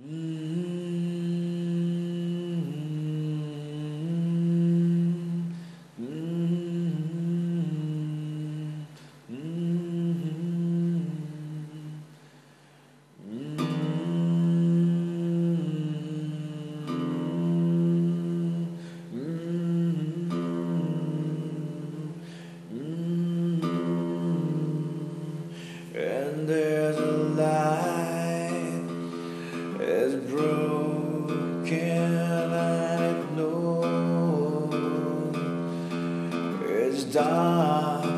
Mm. stop.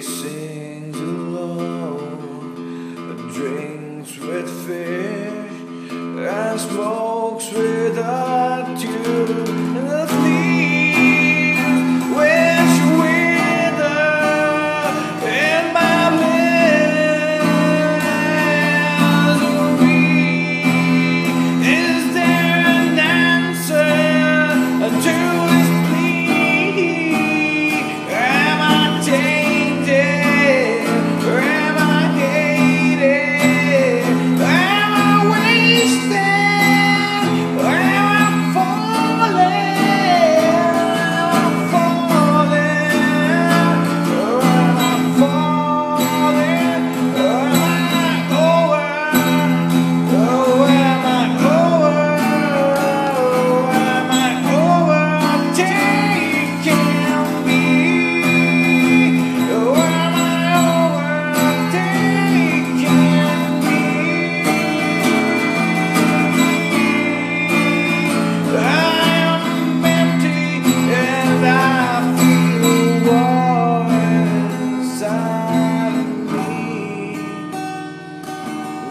He sings alone, and drinks with fish, and smokes without you.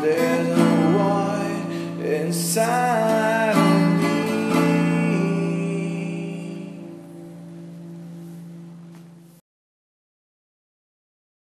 there's a void inside.